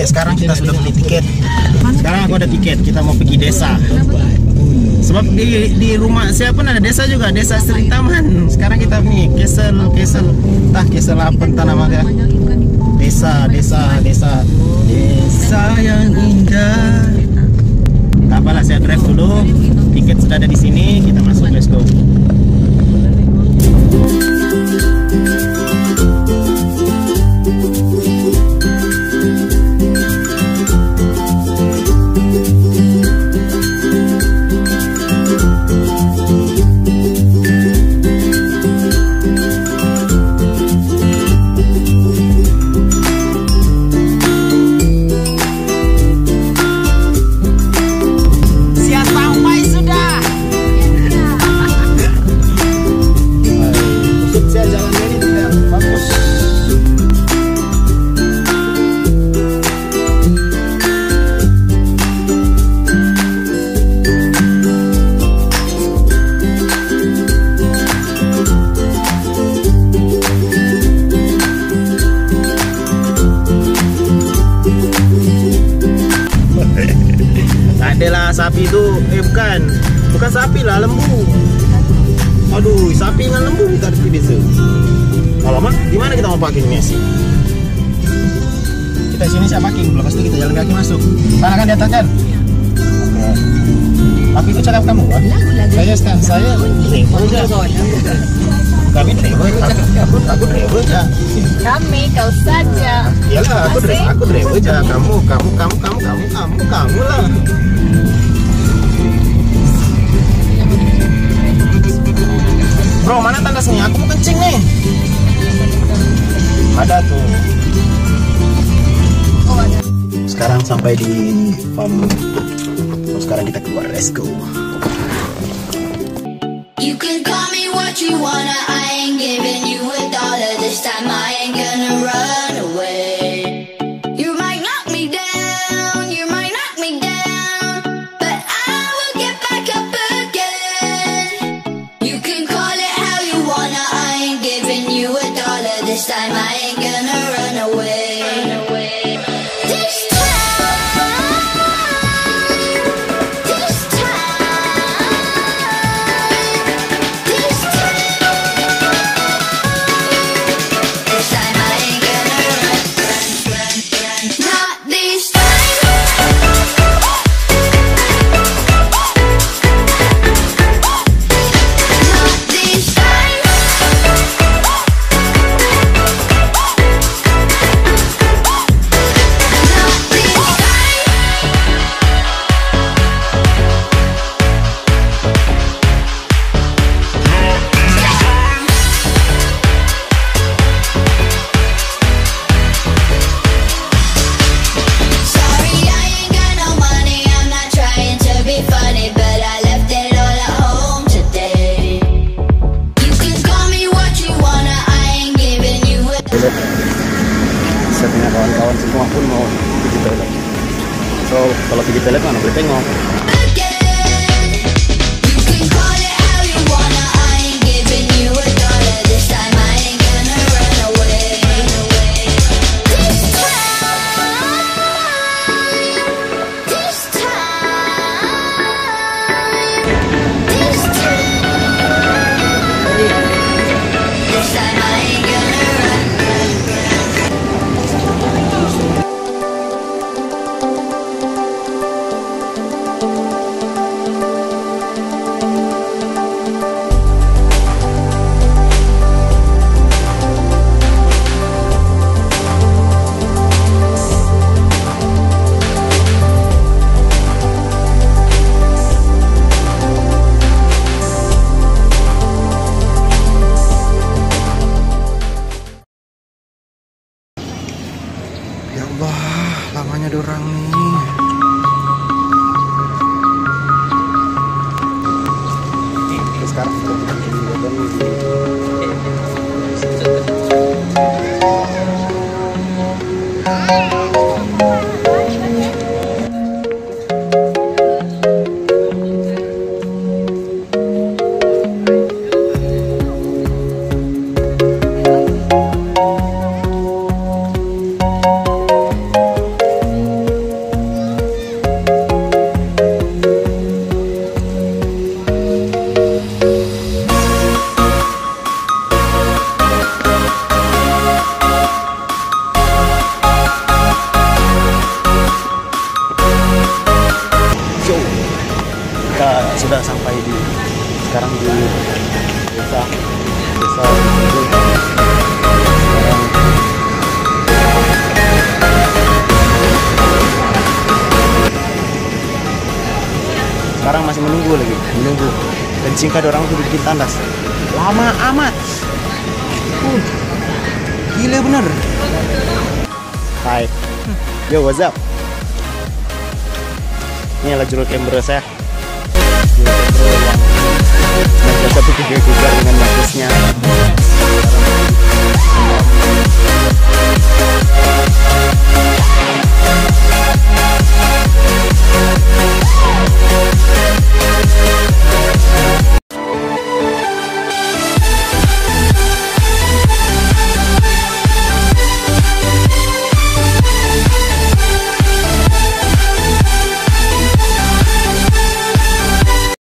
Oke sekarang kita sudah beli tiket. Sekarang aku ada tiket kita mau pergi desa. Sebab di, di rumah saya pun ada desa juga Desa Seri Taman. Sekarang kita nih Kesel Kesel Entah Kesel apa entah namanya Desa Desa Desa. Desa yang indah. Tak apalah saya drive dulu. Tiket sudah ada di sini Kita masuk let's go sapi itu, eh bukan, bukan sapi lah lembu. Aduh, sapi dengan lembu kita harus beza. Alamak, di mana kita mau parking Messi? Kita sini saya parking, lepas itu kita jalan kaki masuk. Sana kan di atas kan? Oke. Tapi itu cakap kamu, kan? Saya sekarang saya driver. Kami driver, aku, aku, driver aja. Kami, kau saja. Iyalah, aku driver, aku driver aja. Kamu, kamu, kamu, kamu, kamu, kamu, kamu lah. Bro, mana tanda sini? Aku mau kencing nih. Ada tuh. Sekarang sampai di farm. Oh, sekarang kita keluar. Let's go. You can call me what you wanna, I ain't giving you a dollar this time, I ain't gonna run time, I ain't gonna run away. This punya kawan-kawan semua pun mau pergi toilet. So, kalau pergi toilet mana boleh. Desa Ujung. sekarang masih menunggu lagi. Menunggu. Dan singkat orang tuh bikin tandas. Lama amat. Uh, gila bener. Hai. Yo what's up? Ini adalah juru camera saya. Juru camera yang